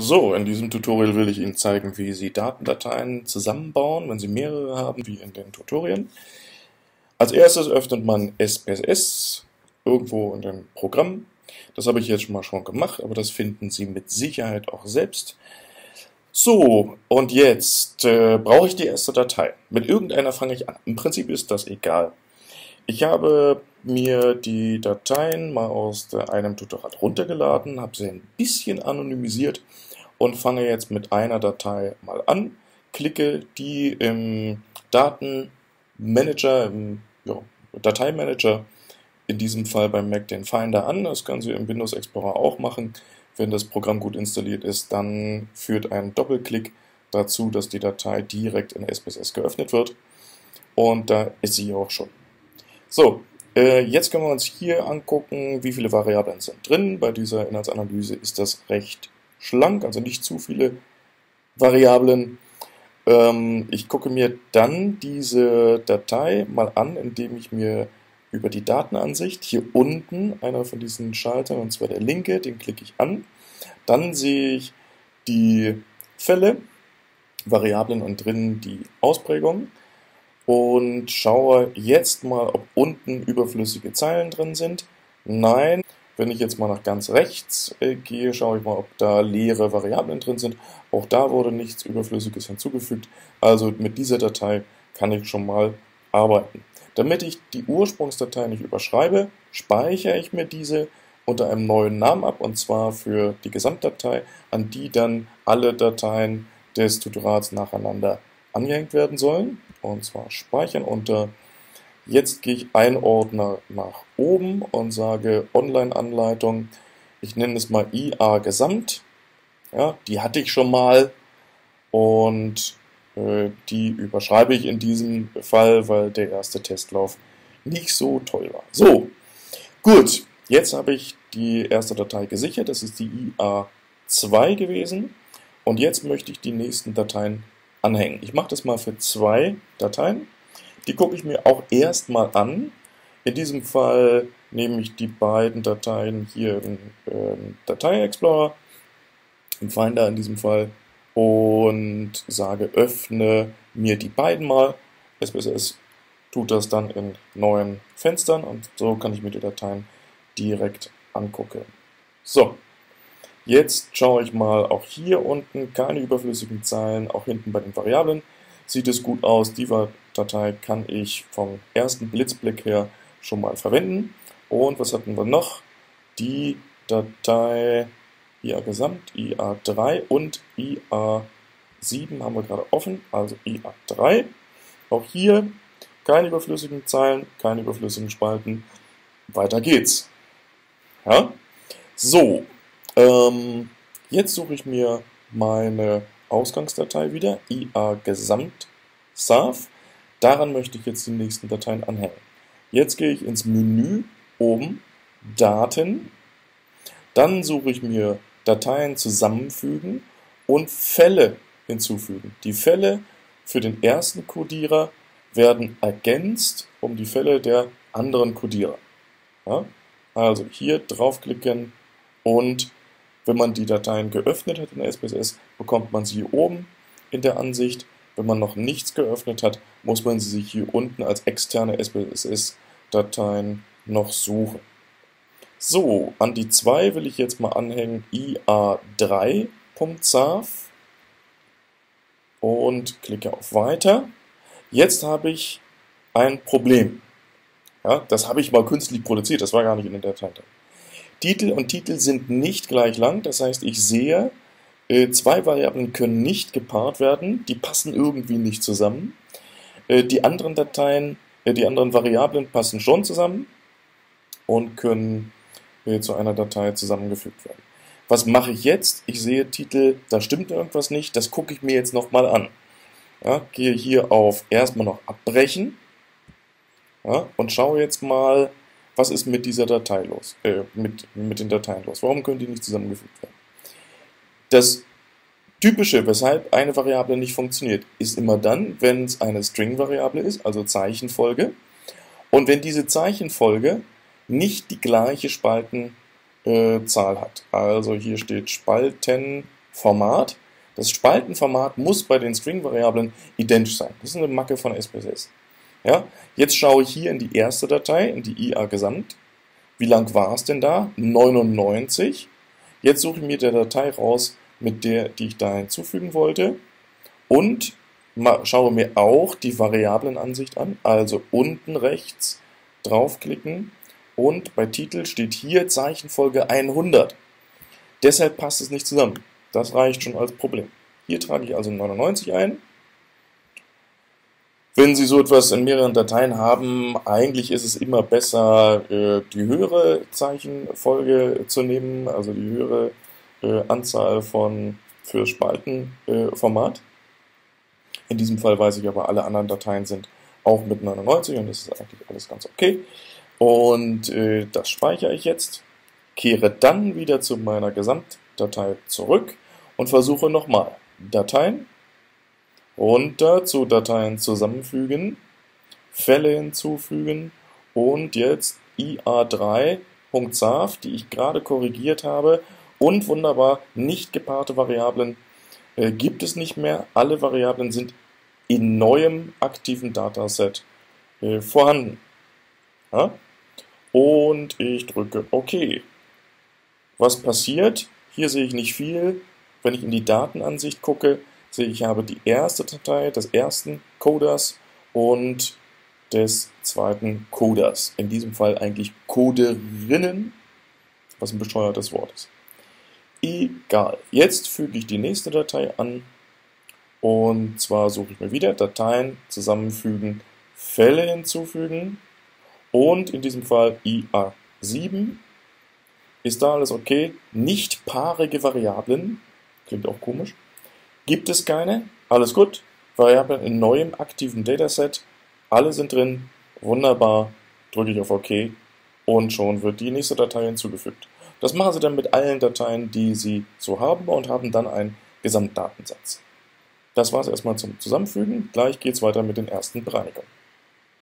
So, in diesem Tutorial will ich Ihnen zeigen, wie Sie Datendateien zusammenbauen, wenn Sie mehrere haben, wie in den Tutorien. Als erstes öffnet man SPSS irgendwo in dem Programm. Das habe ich jetzt schon mal schon gemacht, aber das finden Sie mit Sicherheit auch selbst. So, und jetzt äh, brauche ich die erste Datei. Mit irgendeiner fange ich an. Im Prinzip ist das egal. Ich habe mir die Dateien mal aus einem Tutorial runtergeladen, habe sie ein bisschen anonymisiert und fange jetzt mit einer Datei mal an, klicke die im Datenmanager, im ja, Dateimanager, in diesem Fall beim Mac den Finder an. Das können Sie im Windows Explorer auch machen. Wenn das Programm gut installiert ist, dann führt ein Doppelklick dazu, dass die Datei direkt in SPSS geöffnet wird. Und da ist sie auch schon. So, äh, jetzt können wir uns hier angucken, wie viele Variablen sind drin. Bei dieser Inhaltsanalyse ist das recht schlank, also nicht zu viele Variablen. Ähm, ich gucke mir dann diese Datei mal an, indem ich mir über die Datenansicht hier unten einer von diesen Schaltern, und zwar der linke, den klicke ich an. Dann sehe ich die Fälle, Variablen und drinnen die Ausprägung und schaue jetzt mal, ob unten überflüssige Zeilen drin sind. Nein. Wenn ich jetzt mal nach ganz rechts äh, gehe, schaue ich mal, ob da leere Variablen drin sind. Auch da wurde nichts Überflüssiges hinzugefügt. Also mit dieser Datei kann ich schon mal arbeiten. Damit ich die Ursprungsdatei nicht überschreibe, speichere ich mir diese unter einem neuen Namen ab, und zwar für die Gesamtdatei, an die dann alle Dateien des Tutorats nacheinander angehängt werden sollen und zwar speichern unter. Jetzt gehe ich ein Ordner nach oben und sage Online-Anleitung. Ich nenne es mal IA Gesamt. Ja, die hatte ich schon mal und äh, die überschreibe ich in diesem Fall, weil der erste Testlauf nicht so toll war. So, gut. Jetzt habe ich die erste Datei gesichert. Das ist die IA2 gewesen. Und jetzt möchte ich die nächsten Dateien anhängen. Ich mache das mal für zwei Dateien. Die gucke ich mir auch erstmal an. In diesem Fall nehme ich die beiden Dateien hier im ähm, Datei-Explorer, im Finder in diesem Fall, und sage, öffne mir die beiden mal. SPSS tut das dann in neuen Fenstern und so kann ich mir die Dateien direkt angucken. So, Jetzt schaue ich mal auch hier unten, keine überflüssigen Zeilen, auch hinten bei den Variablen sieht es gut aus. Die Datei kann ich vom ersten Blitzblick her schon mal verwenden. Und was hatten wir noch? Die Datei IA Gesamt, IA3 und IA7 haben wir gerade offen, also IA3. Auch hier keine überflüssigen Zeilen, keine überflüssigen Spalten. Weiter geht's. Ja? So, ähm, jetzt suche ich mir meine Ausgangsdatei wieder, IA Gesamt SAF. Daran möchte ich jetzt die nächsten Dateien anhängen. Jetzt gehe ich ins Menü oben, Daten. Dann suche ich mir Dateien zusammenfügen und Fälle hinzufügen. Die Fälle für den ersten Codierer werden ergänzt um die Fälle der anderen Codierer. Ja? Also hier draufklicken und wenn man die Dateien geöffnet hat in SPSS, bekommt man sie oben in der Ansicht. Wenn man noch nichts geöffnet hat, muss man sie sich hier unten als externe SPSS-Dateien noch suchen. So, an die 2 will ich jetzt mal anhängen ia3.saf und klicke auf Weiter. Jetzt habe ich ein Problem. Ja, das habe ich mal künstlich produziert, das war gar nicht in der Datei. Titel und Titel sind nicht gleich lang, das heißt, ich sehe, äh, zwei Variablen können nicht gepaart werden, die passen irgendwie nicht zusammen. Äh, die anderen Dateien, äh, die anderen Variablen passen schon zusammen und können zu einer Datei zusammengefügt werden. Was mache ich jetzt? Ich sehe Titel, da stimmt irgendwas nicht, das gucke ich mir jetzt nochmal an. Ja, gehe hier auf erstmal noch abbrechen ja, und schaue jetzt mal, was ist mit dieser Datei los, äh, mit, mit den Dateien los? Warum können die nicht zusammengefügt werden? Das Typische, weshalb eine Variable nicht funktioniert, ist immer dann, wenn es eine String-Variable ist, also Zeichenfolge, und wenn diese Zeichenfolge nicht die gleiche Spaltenzahl äh, hat. Also hier steht Spalten Format. Das Spaltenformat muss bei den String-Variablen identisch sein. Das ist eine Macke von SPSS. Ja? Jetzt schaue ich hier in die erste Datei, in die IA Gesamt. Wie lang war es denn da? 99. Jetzt suche ich mir die Datei raus, mit der, die ich da hinzufügen wollte. Und schaue mir auch die Variablenansicht an. Also unten rechts draufklicken und bei Titel steht hier Zeichenfolge 100. Deshalb passt es nicht zusammen. Das reicht schon als Problem. Hier trage ich also 99 ein. Wenn Sie so etwas in mehreren Dateien haben, eigentlich ist es immer besser, äh, die höhere Zeichenfolge zu nehmen, also die höhere äh, Anzahl von für Spaltenformat. In diesem Fall weiß ich aber, alle anderen Dateien sind auch mit 99 und das ist eigentlich alles ganz okay. Und äh, das speichere ich jetzt, kehre dann wieder zu meiner Gesamtdatei zurück und versuche nochmal Dateien, runter zu Dateien zusammenfügen, Fälle hinzufügen und jetzt ia3.saf, die ich gerade korrigiert habe und wunderbar nicht gepaarte Variablen äh, gibt es nicht mehr. Alle Variablen sind in neuem aktiven Dataset äh, vorhanden. Und ich drücke OK. Was passiert? Hier sehe ich nicht viel. Wenn ich in die Datenansicht gucke, sehe ich, habe die erste Datei des ersten Coders und des zweiten Coders. In diesem Fall eigentlich Coderinnen, was ein bescheuertes Wort ist. Egal. Jetzt füge ich die nächste Datei an und zwar suche ich mir wieder Dateien zusammenfügen, Fälle hinzufügen und in diesem Fall IA7. Ist da alles okay? Nicht paarige Variablen, klingt auch komisch. Gibt es keine? Alles gut. Variablen in neuem aktiven Dataset, alle sind drin, wunderbar. Drücke ich auf OK und schon wird die nächste Datei hinzugefügt. Das machen Sie dann mit allen Dateien, die Sie so haben und haben dann einen Gesamtdatensatz. Das war es erstmal zum Zusammenfügen. Gleich geht es weiter mit den ersten Bereinigungen.